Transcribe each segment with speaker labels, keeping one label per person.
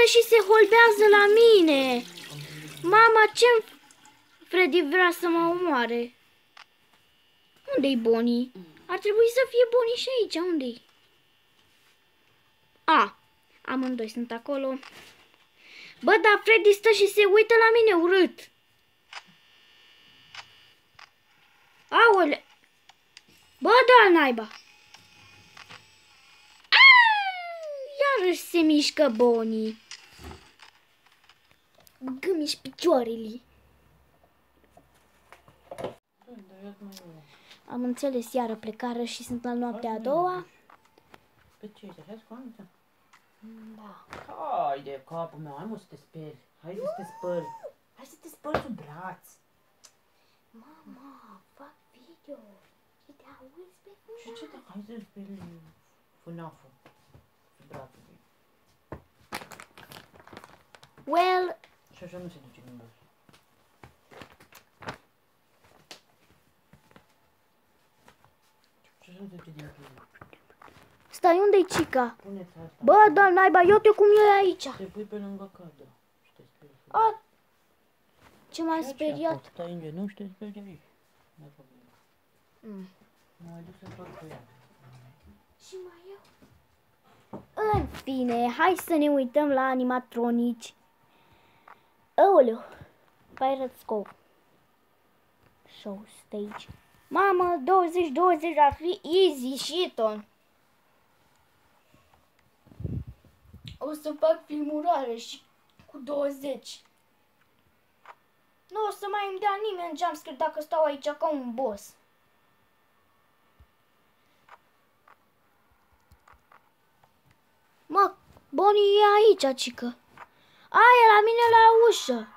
Speaker 1: stă și se holbează la mine. Mama, ce Freddy vrea să mă omoare? Unde-i Bonnie? Ar trebui să fie Bonnie și aici. Unde-i? A, amândoi sunt acolo. Bă, dar Freddy stă și se uită la mine urât. Aole! Bă, da, naiba! Iarăși se mișcă Bonnie. Gâmiși picioarele. Am înțeles, iară plecară și sunt la noaptea a doua.
Speaker 2: Pe ce ești? Așa cu Anita?
Speaker 1: Da.
Speaker 2: Hai de capul meu, hai mă să te speri. Hai să te spări. Hai să te spări sub braț.
Speaker 1: Mama, fac video. Și te auzi pe
Speaker 2: Și ce dacă hai să speri fânaful sub brațul lui?
Speaker 1: Well,
Speaker 2: Și așa nu se duce în dos. Și așa nu se duce din plin.
Speaker 1: stai unde-i Cica?
Speaker 2: Puneți asta.
Speaker 1: Bă, da, naiba, eu te cum e aici.
Speaker 2: Te pui pe lângă cadă. Și te speri.
Speaker 1: A, ce m-am
Speaker 2: Ce
Speaker 1: speriat.
Speaker 2: Stai în genunchi și te speri de aici. N-ai problemă.
Speaker 1: Mm.
Speaker 2: Mă mai duc să fac cu ea.
Speaker 1: Și mai eu. În fine, hai să ne uităm la animatronici. Aoleu, Pirates Cove. Show stage. Mamă, 20-20 ar fi easy shit on. O să fac filmurare și cu 20. Nu o să mai îmi dea nimeni jumpscare dacă stau aici ca un boss. Mă, Bonnie e aici, cică. A, e la mine la ușă.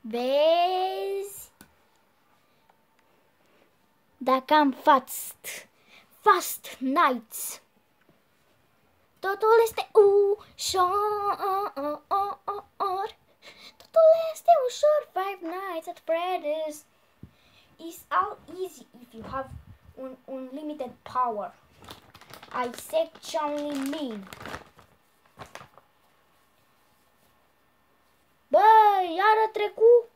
Speaker 1: Vezi? Dacă am fast, fast nights. Totul este ușor. Totul este ușor. Five Nights at Freddy's is all easy if you have un unlimited power. I said only mean. Bă, iară trecu.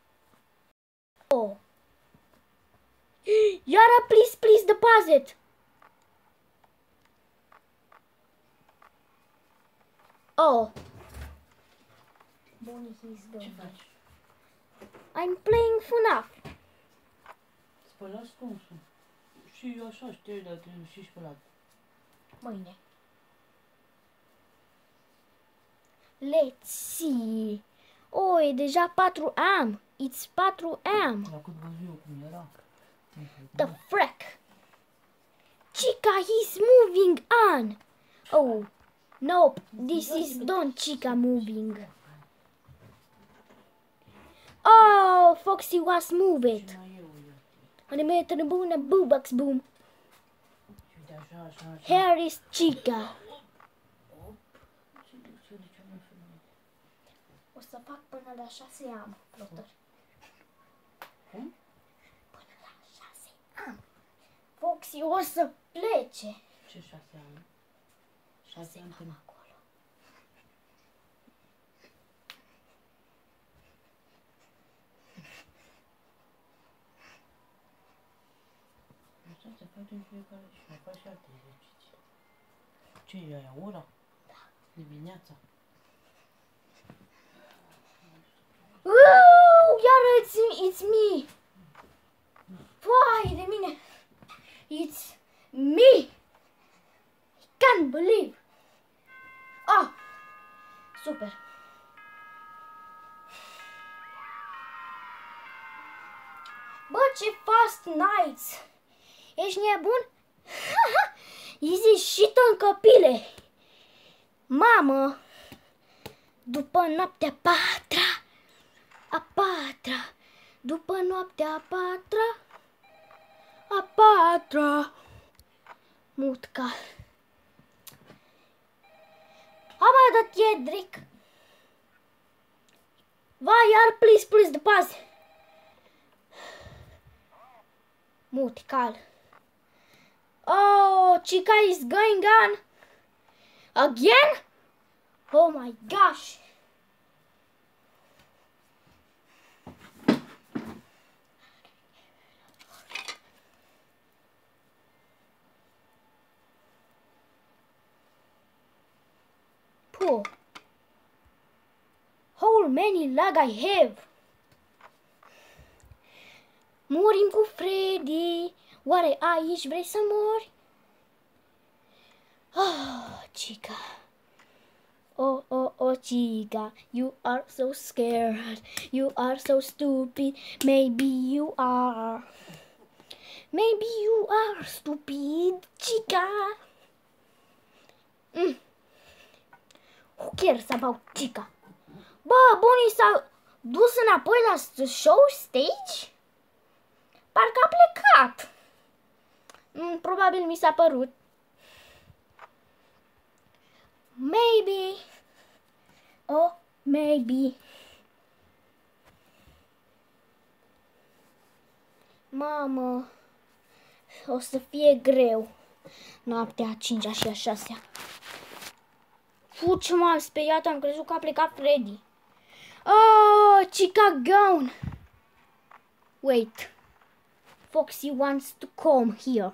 Speaker 1: Oh. Iară please, please deposit. Oh. Bonnie, he's
Speaker 2: Ce
Speaker 1: done.
Speaker 2: faci?
Speaker 1: I'm playing FNAF.
Speaker 2: Spălat ascunsul. Și așa știi, dar trebuie și spălat.
Speaker 1: Mâine. Let's see. Oh, e deja 4 am. It's 4 am.
Speaker 2: La cât văd eu cum era.
Speaker 1: The frick? Chica, he's moving on. Oh, nope. This is Don Chica moving. Oh, Foxy was moved.
Speaker 2: Ce mai eu eu.
Speaker 1: Animator the boom and boobox boom.
Speaker 2: Și uite așa, așa, așa.
Speaker 1: Here is Chica.
Speaker 2: Ce de ce de ce mă femeie?
Speaker 1: O să fac până la 6 am, flotări.
Speaker 2: Cum?
Speaker 1: Până la 6 am. Foxy o să plece.
Speaker 2: Ce șase ani?
Speaker 1: 6
Speaker 2: Șase ani
Speaker 1: am
Speaker 2: până.
Speaker 1: acolo.
Speaker 2: Așa se face în fiecare și mai faci și alte exerciții. Ce e aia, ora?
Speaker 1: Da.
Speaker 2: Dimineața?
Speaker 1: Uuu, iar it's, it's me. Vai de mine. It's me. I can't believe. Ah, super. Bă, ce fast nights. Ești nebun? Easy shit în copile. Mamă, după noaptea patra, a patra, după noaptea a patra, a patra, mutca. Am dat Jedric. Vai, iar, please, please, de paze. Mutical. Oh, Chica is going on. Again? Oh my gosh. Poor. How many lag I have? Murim cu Freddy. Oare aici vrei să mori? Oh, chica. Oh, oh, oh, chica. You are so scared. You are so stupid. Maybe you are. Maybe you are stupid, chica. Mm. Who cares about chica? Bă, bunii s-a dus înapoi la show stage? Parcă a plecat. Mm, probabil mi s-a părut. Maybe. Oh, maybe. Mamă, o să fie greu. Noaptea a cincea și a șasea. Fu, ce m-am speriat, am crezut că a plecat Freddy. Oh, chica gone. Wait. Foxy wants to come here.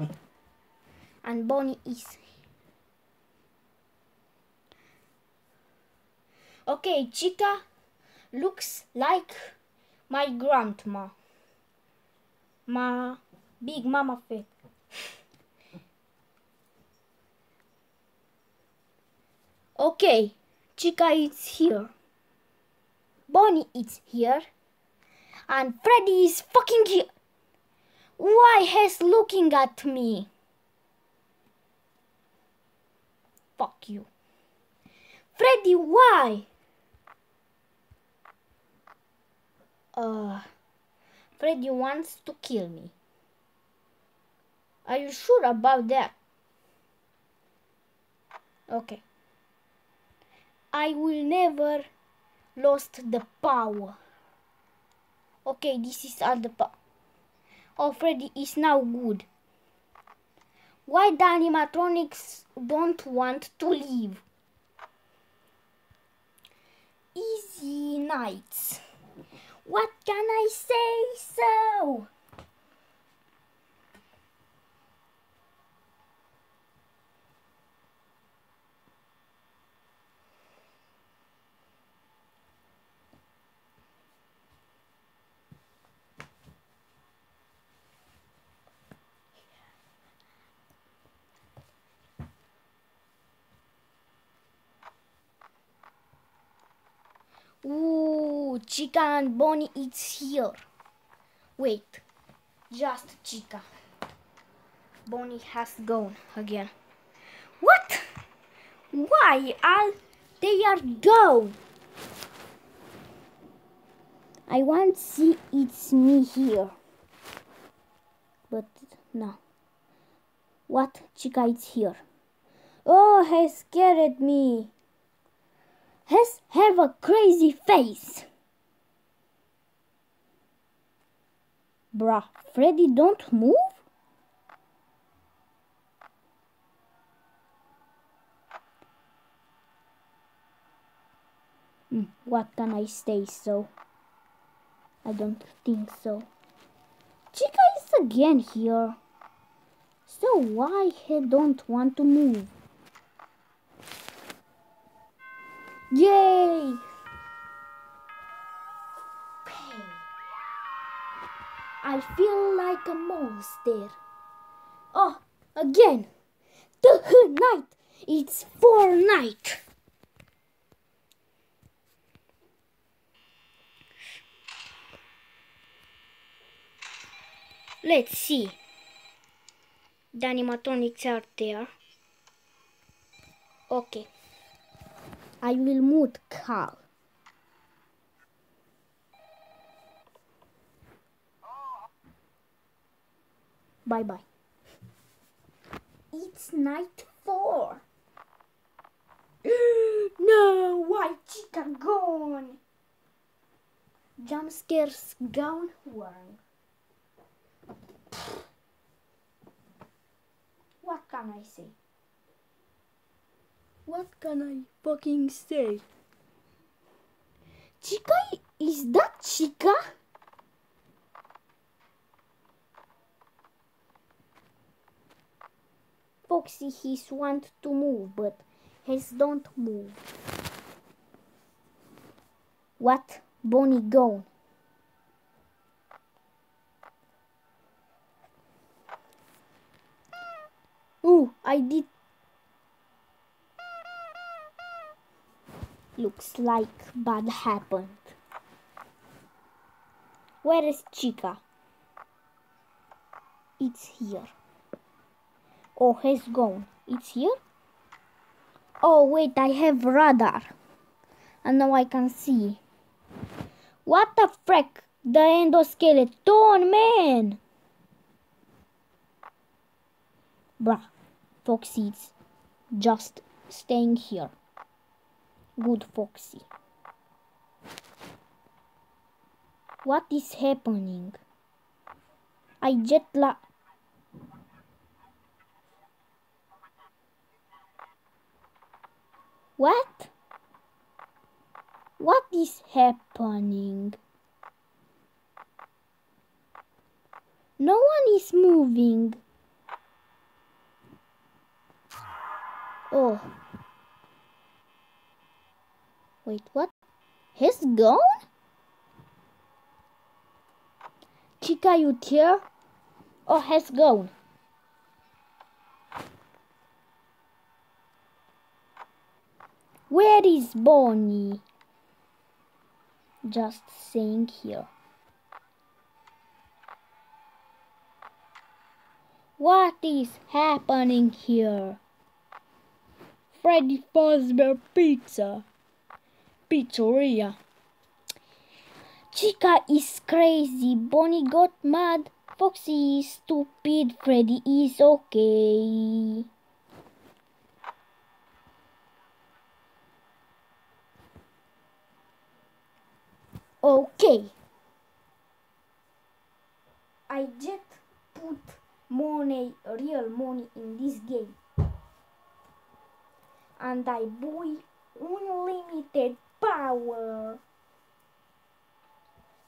Speaker 1: And Bonnie is Okay, Chica looks like my grandma. My big mama fit. okay, Chica is here. Bonnie is here. And Freddy is fucking here. Why he's looking at me? Fuck you. Freddy, why? Uh, Freddy wants to kill me. Are you sure about that? Okay. I will never lost the power. Okay, this is all the power. Freddy is now good. Why the animatronics don't want to leave? Easy nights. What can I say so? Ooh, Chica and Bonnie it's here. Wait, just Chica. Bonnie has gone again. What? Why are they are gone? I want to see it's me here. But no. What? Chica is here. Oh, he scared me has have a crazy face. Bruh, Freddy don't move? Hmm, what can I say so? I don't think so. Chica is again here. So why he don't want to move? Yay! I feel like a monster. Oh, again! The night! It's for night! Let's see. The animatronics are there. Okay. I will mute Carl. Bye bye. It's night four. no, why chica gone? Jump scares gone wrong. What can I say? What can I fucking say? Chica, is that Chica? Foxy, he's want to move, but his don't move. What? Bonnie gone. Ooh, I did. Looks like bad happened. Where is Chica? It's here. Oh, he's gone. It's here? Oh, wait, I have radar. And now I can see. What the frick? The endoskeleton, man! Bruh, Foxy's just staying here. Good Foxy. What is happening? I jet la... What? What is happening? No one is moving. Oh. Wait, what? He's gone? Chica, you here? Oh, he's gone. Where is Bonnie? Just saying here. What is happening here? Freddy Fazbear Pizza. Pizzeria. Chica is crazy. Bonnie got mad. Foxy is stupid. Freddy is okay. Okay. I just put money, real money in this game. And I buy unlimited power.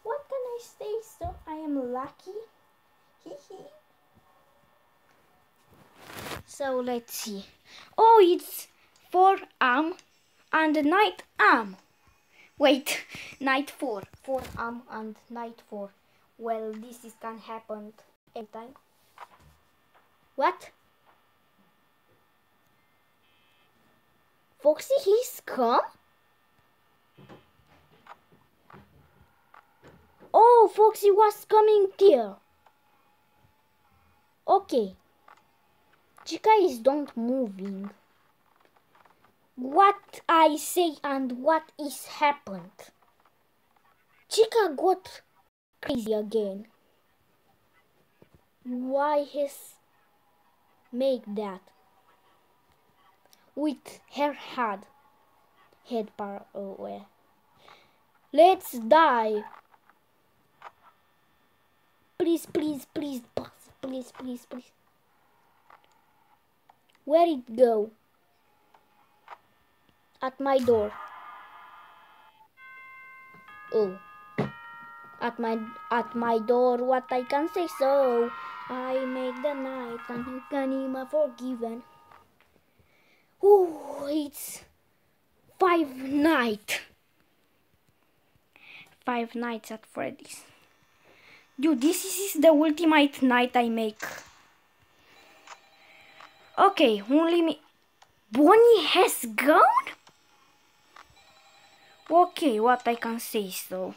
Speaker 1: What can I say? So I am lucky. Hee So let's see. Oh, it's four arm and night arm. Wait, night four, four arm and night four. Well, this is can happen anytime. What? Foxy, he's come? Oh, Foxy was coming here. Okay. Chica is don't moving. What I say and what is happened. Chica got crazy again. Why has make that? With her head. Head power uh, away. Let's die. Please, please, please, boss. please, please, please. Where it go? At my door. Oh. At my at my door, what I can say so. I make the night and you can even forgiven. Oh, it's five night. Five nights at Freddy's. Dude, this is the ultimate night I make. Okay, only me. Bonnie has gone? Okay, what I can say so.